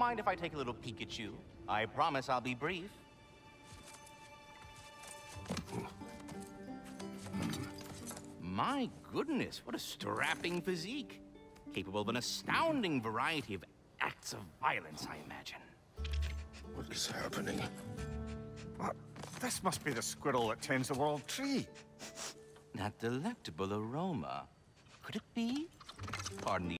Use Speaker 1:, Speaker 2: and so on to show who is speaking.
Speaker 1: mind if I take a little peek at you? I promise I'll be brief. My goodness, what a strapping physique. Capable of an astounding variety of acts of violence, I imagine.
Speaker 2: What is happening?
Speaker 3: What? This must be the squirrel that tends the world tree.
Speaker 1: That delectable aroma. Could it be? Pardon the